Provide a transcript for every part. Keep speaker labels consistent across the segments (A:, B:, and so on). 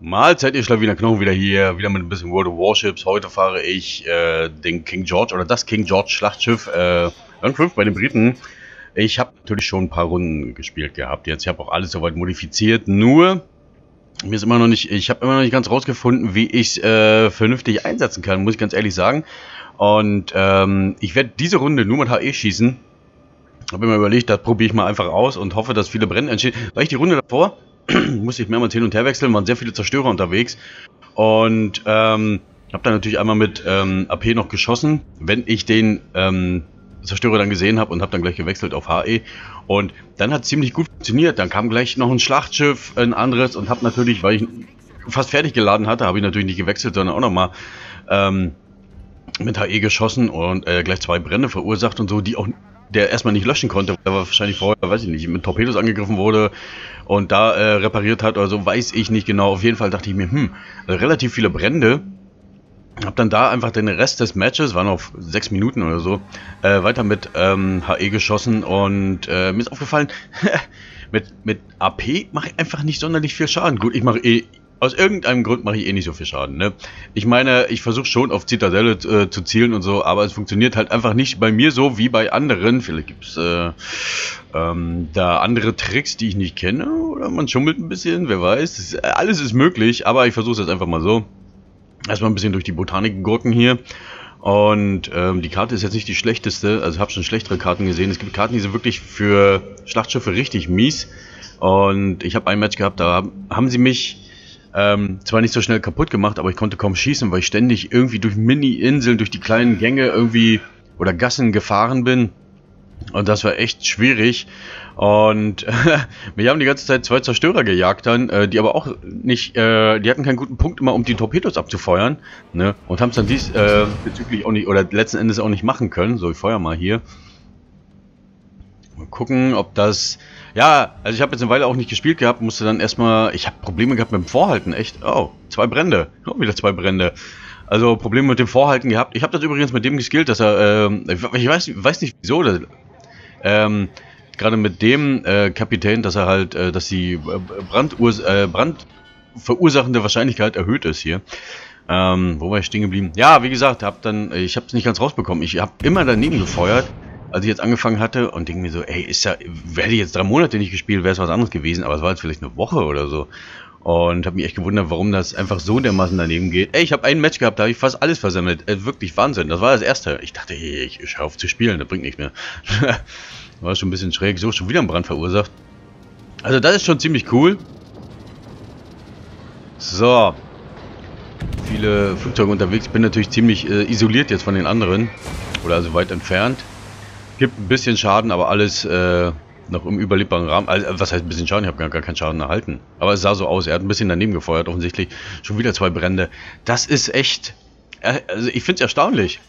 A: Mahlzeit, ihr Schlawiner Knochen wieder hier, wieder mit ein bisschen World of Warships. Heute fahre ich äh, den King George oder das King George Schlachtschiff äh, 5 bei den Briten. Ich habe natürlich schon ein paar Runden gespielt gehabt jetzt. Ich habe auch alles soweit modifiziert, nur mir ist immer noch nicht, ich habe immer noch nicht ganz rausgefunden, wie ich äh, vernünftig einsetzen kann, muss ich ganz ehrlich sagen. Und ähm, ich werde diese Runde nur mit HE schießen. Habe mir überlegt, das probiere ich mal einfach aus und hoffe, dass viele Brände entstehen. Weil ich die Runde davor musste ich mehrmals hin und her wechseln, waren sehr viele Zerstörer unterwegs. Und ähm, habe dann natürlich einmal mit ähm, AP noch geschossen, wenn ich den ähm, Zerstörer dann gesehen habe und habe dann gleich gewechselt auf HE. Und dann hat ziemlich gut funktioniert. Dann kam gleich noch ein Schlachtschiff, ein anderes und habe natürlich, weil ich fast fertig geladen hatte, habe ich natürlich nicht gewechselt, sondern auch nochmal ähm, mit HE geschossen und äh, gleich zwei Brände verursacht und so, die auch der erstmal nicht löschen konnte, weil er wahrscheinlich vorher, weiß ich nicht, mit Torpedos angegriffen wurde und da äh, repariert hat oder so, weiß ich nicht genau. Auf jeden Fall dachte ich mir, hm, relativ viele Brände. Hab dann da einfach den Rest des Matches, waren auf sechs Minuten oder so, äh, weiter mit ähm, HE geschossen und äh, mir ist aufgefallen, mit, mit AP mache ich einfach nicht sonderlich viel Schaden. Gut, ich mache eh aus irgendeinem Grund mache ich eh nicht so viel Schaden, ne? Ich meine, ich versuche schon auf Zitadelle äh, zu zielen und so, aber es funktioniert halt einfach nicht bei mir so wie bei anderen. Vielleicht gibt es äh, ähm, da andere Tricks, die ich nicht kenne, oder man schummelt ein bisschen, wer weiß. Ist, alles ist möglich, aber ich versuche es jetzt einfach mal so. Erstmal ein bisschen durch die Botanik gurken hier. Und ähm, die Karte ist jetzt nicht die schlechteste, also ich habe schon schlechtere Karten gesehen. Es gibt Karten, die sind wirklich für Schlachtschiffe richtig mies. Und ich habe ein Match gehabt, da haben sie mich ähm, zwar nicht so schnell kaputt gemacht, aber ich konnte kaum schießen, weil ich ständig irgendwie durch Mini-Inseln, durch die kleinen Gänge irgendwie oder Gassen gefahren bin. Und das war echt schwierig. Und wir haben die ganze Zeit zwei Zerstörer gejagt dann, äh, die aber auch nicht, äh, die hatten keinen guten Punkt immer, um die Torpedos abzufeuern. Ne? Und haben es dann dies äh, auch nicht, oder letzten Endes auch nicht machen können. So, ich feuer mal hier. Mal gucken, ob das ja, also ich habe jetzt eine Weile auch nicht gespielt gehabt, musste dann erstmal, ich habe Probleme gehabt mit dem Vorhalten, echt. Oh, zwei Brände. Oh, wieder zwei Brände. Also Probleme mit dem Vorhalten gehabt. Ich habe das übrigens mit dem geskillt, dass er, ähm, ich weiß, weiß nicht wieso, das, ähm, gerade mit dem äh, Kapitän, dass er halt, äh, dass die äh, Brandurs äh, brandverursachende Wahrscheinlichkeit erhöht ist hier. Ähm, wo war ich stehen geblieben? Ja, wie gesagt, hab dann, ich habe es nicht ganz rausbekommen. Ich habe immer daneben gefeuert als ich jetzt angefangen hatte und denke mir so, ey, ist ja, hätte ich jetzt drei Monate nicht gespielt, wäre es was anderes gewesen, aber es war jetzt vielleicht eine Woche oder so. Und habe mich echt gewundert, warum das einfach so dermaßen daneben geht. Ey, ich habe ein Match gehabt, da habe ich fast alles versammelt. Äh, wirklich Wahnsinn. Das war das erste. Ich dachte, hey, ich, ich höre auf zu spielen, das bringt nichts mehr. war schon ein bisschen schräg. So, schon wieder einen Brand verursacht. Also das ist schon ziemlich cool. So. Viele Flugzeuge unterwegs. Bin natürlich ziemlich äh, isoliert jetzt von den anderen. Oder also weit entfernt. Gibt ein bisschen Schaden, aber alles äh, noch im überlebbaren Rahmen. Also, was heißt ein bisschen Schaden? Ich habe gar, gar keinen Schaden erhalten. Aber es sah so aus. Er hat ein bisschen daneben gefeuert, offensichtlich. Schon wieder zwei Brände. Das ist echt... Äh, also ich finde es erstaunlich.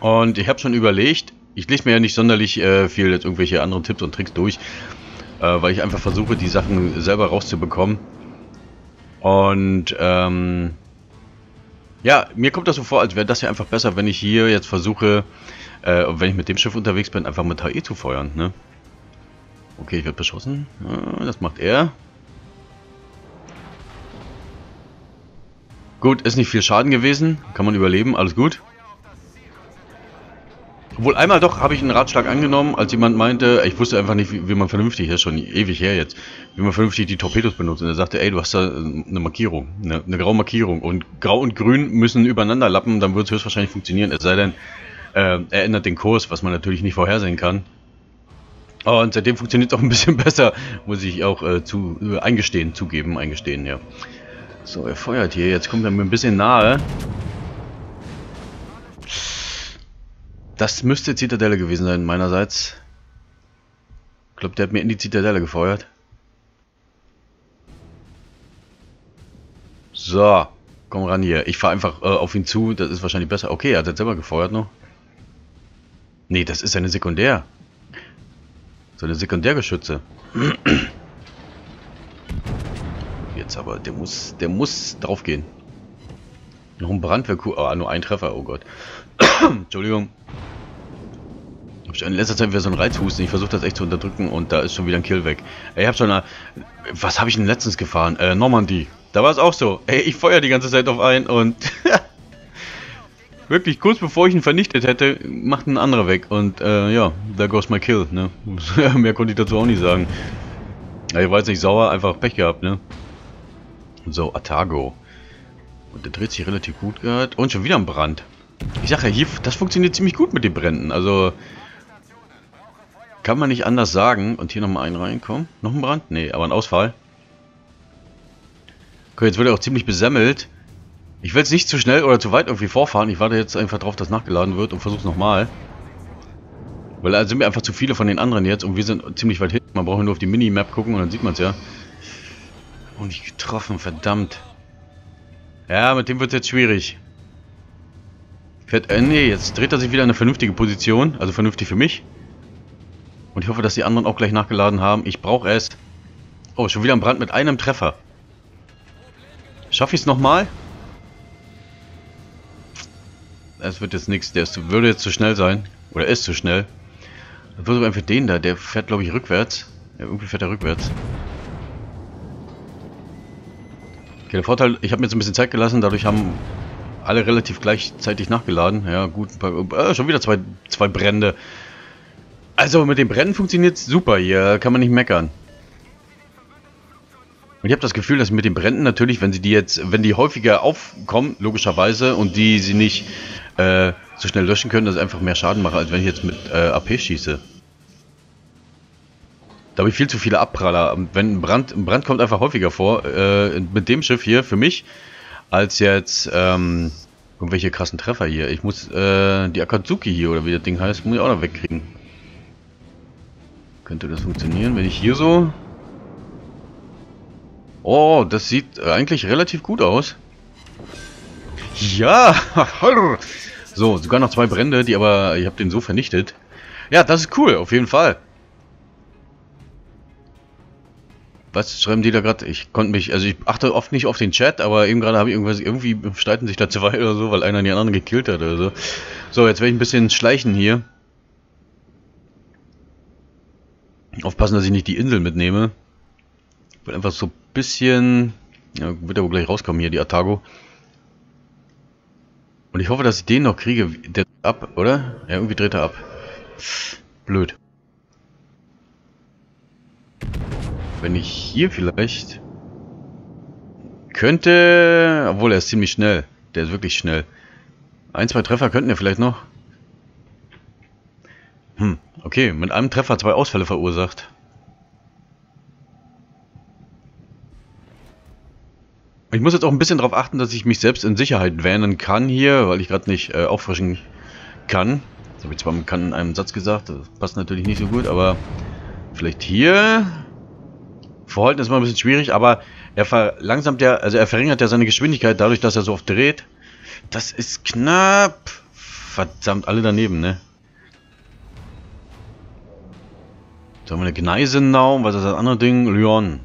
A: Und ich habe schon überlegt, ich lese mir ja nicht sonderlich äh, viel jetzt irgendwelche anderen Tipps und Tricks durch, äh, weil ich einfach versuche, die Sachen selber rauszubekommen. Und ähm, ja, mir kommt das so vor, als wäre das ja einfach besser, wenn ich hier jetzt versuche, äh, wenn ich mit dem Schiff unterwegs bin, einfach mit HE zu feuern, ne? Okay, ich werde beschossen. Ja, das macht er. Gut, ist nicht viel Schaden gewesen. Kann man überleben, alles gut. Obwohl einmal doch habe ich einen Ratschlag angenommen, als jemand meinte, ich wusste einfach nicht, wie, wie man vernünftig, das ist schon ewig her jetzt, wie man vernünftig die Torpedos benutzt. Und er sagte, ey, du hast da eine Markierung, eine, eine graue Markierung. Und grau und grün müssen übereinander lappen, dann wird es höchstwahrscheinlich funktionieren. Es sei denn, äh, er ändert den Kurs, was man natürlich nicht vorhersehen kann. Und seitdem funktioniert es auch ein bisschen besser, muss ich auch äh, zu, äh, eingestehen, zugeben, eingestehen, ja. So, er feuert hier, jetzt kommt er mir ein bisschen nahe. Das müsste Zitadelle gewesen sein, meinerseits. Ich glaube, der hat mir in die Zitadelle gefeuert. So, komm ran hier. Ich fahre einfach äh, auf ihn zu, das ist wahrscheinlich besser. Okay, er hat jetzt selber gefeuert noch. Nee, das ist eine Sekundär. So eine Sekundärgeschütze. Jetzt aber, der muss, der muss drauf gehen. Noch ein Brandwehr, oh, nur ein Treffer, oh Gott. Entschuldigung. Hab ich in letzter Zeit wieder so einen Reizhusten. Ich versuche das echt zu unterdrücken und da ist schon wieder ein Kill weg. Ich habe schon, eine, Was habe ich denn letztens gefahren? Äh, Normandie. Da war es auch so. Ey, ich feuer die ganze Zeit auf einen und... wirklich kurz bevor ich ihn vernichtet hätte, macht ein anderer weg. Und äh, ja, there goes my kill, ne? Mehr konnte ich dazu auch nicht sagen. Ich war jetzt nicht sauer, einfach Pech gehabt, ne? So, Atago. Und der dreht sich relativ gut gerade. Und schon wieder ein Brand. Ich sage ja, hier, das funktioniert ziemlich gut mit den Bränden. Also, kann man nicht anders sagen. Und hier nochmal einen reinkommen. Noch ein Brand? Nee, aber ein Ausfall. Okay, jetzt wird er auch ziemlich besemmelt. Ich will jetzt nicht zu schnell oder zu weit irgendwie vorfahren. Ich warte jetzt einfach drauf, dass nachgeladen wird und versuch's nochmal. Weil da sind wir einfach zu viele von den anderen jetzt und wir sind ziemlich weit hinten. Man braucht nur auf die Minimap gucken und dann sieht man es ja. Und nicht getroffen, verdammt. Ja, mit dem wird es jetzt schwierig. Fährt, äh, nee, jetzt dreht er sich wieder in eine vernünftige Position. Also vernünftig für mich. Und ich hoffe, dass die anderen auch gleich nachgeladen haben. Ich brauche es. Oh, schon wieder ein Brand mit einem Treffer. Schaffe ich es nochmal? Es wird jetzt nichts. Der ist, würde jetzt zu schnell sein. Oder ist zu schnell. Das wird einfach den da. Der fährt, glaube ich, rückwärts. Ja, irgendwie fährt er rückwärts. Okay, der Vorteil, ich habe mir jetzt ein bisschen Zeit gelassen. Dadurch haben alle relativ gleichzeitig nachgeladen. Ja, gut. Äh, schon wieder zwei, zwei Brände. Also mit den Brennen funktioniert es super hier. Kann man nicht meckern. Und ich habe das Gefühl, dass mit den Bränden natürlich, wenn sie die jetzt, wenn die häufiger aufkommen, logischerweise, und die sie nicht äh, so schnell löschen können, dass ich einfach mehr Schaden mache, als wenn ich jetzt mit äh, AP schieße. Da habe ich viel zu viele Abpraller. Wenn ein Brand, ein Brand kommt einfach häufiger vor, äh, mit dem Schiff hier, für mich, als jetzt, ähm, irgendwelche krassen Treffer hier. Ich muss, äh, die Akatsuki hier, oder wie das Ding heißt, muss ich auch noch wegkriegen. Könnte das funktionieren, wenn ich hier so... Oh, das sieht eigentlich relativ gut aus. Ja, so, sogar noch zwei Brände, die aber, ich habe den so vernichtet. Ja, das ist cool, auf jeden Fall. Was schreiben die da gerade? Ich konnte mich, also ich achte oft nicht auf den Chat, aber eben gerade habe ich irgendwas, irgendwie streiten sich da zwei oder so, weil einer den anderen gekillt hat oder so. So, jetzt werde ich ein bisschen schleichen hier. Aufpassen, dass ich nicht die Insel mitnehme. Ich will einfach so ein bisschen, ja, wird ja wohl gleich rauskommen hier, die Atago. Und ich hoffe, dass ich den noch kriege. Der ab, oder? Ja, irgendwie dreht er ab. Blöd. Wenn ich hier vielleicht... Könnte... Obwohl, er ist ziemlich schnell. Der ist wirklich schnell. Ein, zwei Treffer könnten ja vielleicht noch. Hm, okay. Mit einem Treffer zwei Ausfälle verursacht. Muss jetzt auch ein bisschen darauf achten, dass ich mich selbst in Sicherheit wähnen kann hier, weil ich gerade nicht äh, auffrischen kann. Das habe ich zwar in einem Satz gesagt, das passt natürlich nicht so gut, aber vielleicht hier... Vorhalten ist mal ein bisschen schwierig, aber er verlangsamt ja, also er verringert ja seine Geschwindigkeit dadurch, dass er so oft dreht. Das ist knapp. Verdammt, alle daneben, ne? So haben wir eine Gneisenau, was ist das andere Ding? Lyon.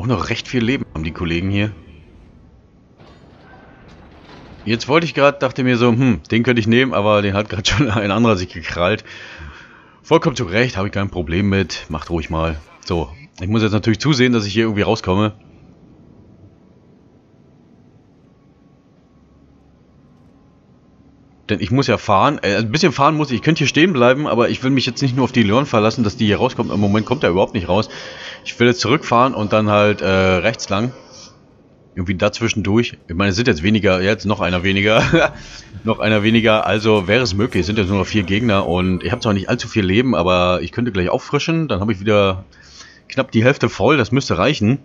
A: Auch noch recht viel Leben haben die Kollegen hier. Jetzt wollte ich gerade, dachte mir so, hm, den könnte ich nehmen, aber den hat gerade schon ein anderer sich gekrallt. Vollkommen zu Recht, habe ich kein Problem mit. Macht ruhig mal. So, ich muss jetzt natürlich zusehen, dass ich hier irgendwie rauskomme. Denn ich muss ja fahren. Äh, ein bisschen fahren muss ich. Ich könnte hier stehen bleiben, aber ich will mich jetzt nicht nur auf die Leon verlassen, dass die hier rauskommt. Im Moment kommt er überhaupt nicht raus. Ich will jetzt zurückfahren und dann halt äh, rechts lang. Irgendwie dazwischen durch. Ich meine, es sind jetzt weniger, jetzt noch einer weniger. noch einer weniger, also wäre es möglich. Es sind jetzt nur noch vier Gegner und ich habe zwar nicht allzu viel Leben, aber ich könnte gleich auffrischen. Dann habe ich wieder knapp die Hälfte voll. Das müsste reichen.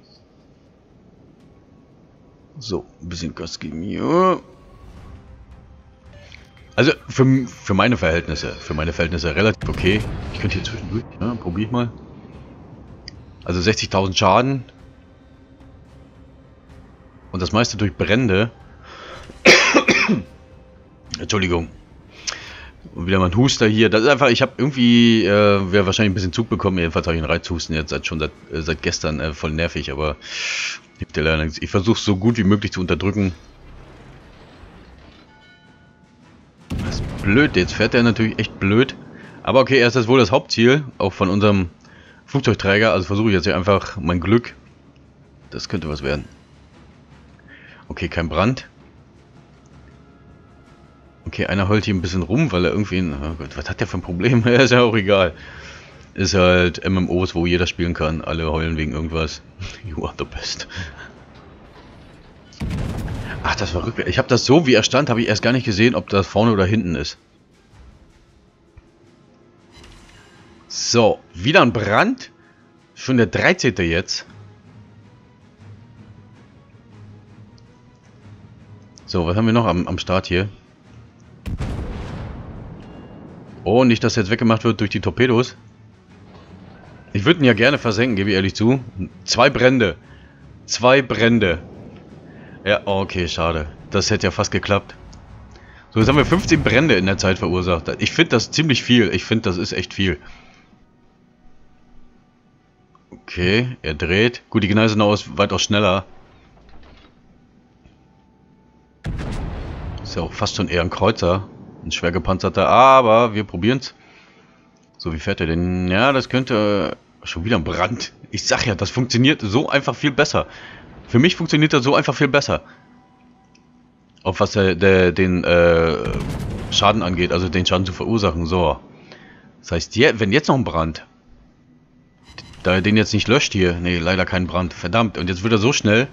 A: So, ein bisschen Gas geben hier. Also für, für meine Verhältnisse, für meine Verhältnisse relativ okay. Ich könnte hier zwischendurch, ja, probier ich mal. Also 60.000 Schaden. Und das meiste durch Brände. Entschuldigung. Und wieder mal ein Huster hier. Das ist einfach, ich habe irgendwie, äh, wäre wahrscheinlich ein bisschen Zug bekommen. Jedenfalls habe ich einen Reizhusten jetzt seit, schon seit, äh, seit gestern. Äh, voll nervig, aber ich versuche es so gut wie möglich zu unterdrücken. blöd. Jetzt fährt er natürlich echt blöd. Aber okay, er ist das wohl das Hauptziel, auch von unserem Flugzeugträger, also versuche ich jetzt hier einfach mein Glück. Das könnte was werden. Okay, kein Brand. Okay, einer heult hier ein bisschen rum, weil er irgendwie... Oh Gott, was hat der für ein Problem? ist ja auch egal. Ist halt MMOs, wo jeder spielen kann. Alle heulen wegen irgendwas. You are the best. Ach, das war rückwärts. Ich habe das so, wie er stand, habe ich erst gar nicht gesehen, ob das vorne oder hinten ist. So, wieder ein Brand. Schon der 13. jetzt. So, was haben wir noch am, am Start hier? Oh, nicht, dass jetzt weggemacht wird durch die Torpedos. Ich würde ihn ja gerne versenken, gebe ich ehrlich zu. Zwei Brände. Zwei Brände. Ja, okay, schade. Das hätte ja fast geklappt. So, jetzt haben wir 15 Brände in der Zeit verursacht. Ich finde das ziemlich viel. Ich finde, das ist echt viel. Okay, er dreht. Gut, die Gneise sind auch weitaus schneller. Ist ja auch fast schon eher ein Kreuzer. Ein schwer gepanzerter. Aber wir probieren es. So, wie fährt er denn? Ja, das könnte Schon wieder ein Brand. Ich sag ja, das funktioniert so einfach viel besser. Für mich funktioniert das so einfach viel besser. Auf was der, der den äh, Schaden angeht, also den Schaden zu verursachen. So. Das heißt, wenn jetzt noch ein Brand, da er den jetzt nicht löscht hier, nee, leider kein Brand, verdammt. Und jetzt wird er so schnell.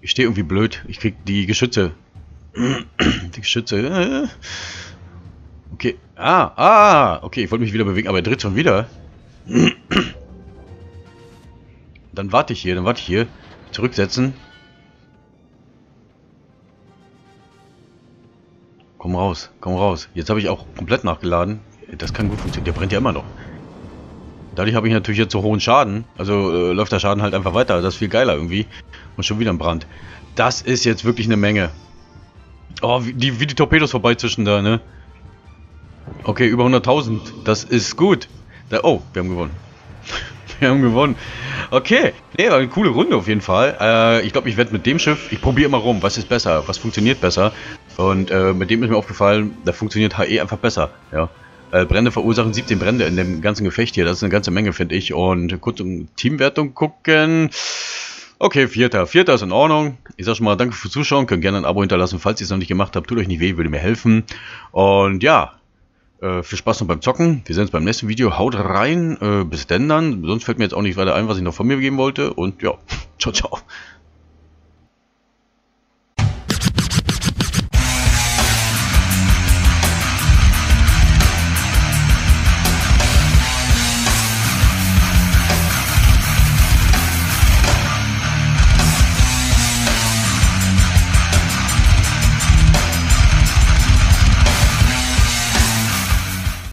A: Ich stehe irgendwie blöd. Ich krieg die Geschütze. die Geschütze. Okay. Ah, ah, okay, ich wollte mich wieder bewegen, aber er dreht schon wieder. Dann warte ich hier, dann warte ich hier. Zurücksetzen. Komm raus, komm raus. Jetzt habe ich auch komplett nachgeladen. Das kann gut funktionieren. Der brennt ja immer noch. Dadurch habe ich natürlich jetzt so hohen Schaden. Also äh, läuft der Schaden halt einfach weiter. Das ist viel geiler irgendwie. Und schon wieder ein Brand. Das ist jetzt wirklich eine Menge. Oh, wie die, wie die Torpedos vorbeizischen da, ne? Okay, über 100.000. Das ist gut. Da, oh, wir haben gewonnen. wir haben gewonnen. Okay, nee, war eine coole Runde auf jeden Fall. Äh, ich glaube, ich werde mit dem Schiff, ich probiere immer rum, was ist besser, was funktioniert besser. Und äh, mit dem ist mir aufgefallen, da funktioniert HE einfach besser. Ja. Äh, Brände verursachen 17 Brände in dem ganzen Gefecht hier. Das ist eine ganze Menge, finde ich. Und kurz um Teamwertung gucken. Okay, Vierter. Vierter ist in Ordnung. Ich sag schon mal, danke fürs Zuschauen. Könnt gerne ein Abo hinterlassen, falls ihr es noch nicht gemacht habt. Tut euch nicht weh, würde mir helfen. Und ja, äh, viel Spaß noch beim Zocken. Wir sehen uns beim nächsten Video. Haut rein. Äh, bis denn dann. Sonst fällt mir jetzt auch nicht weiter ein, was ich noch von mir geben wollte. Und ja, ciao, ciao.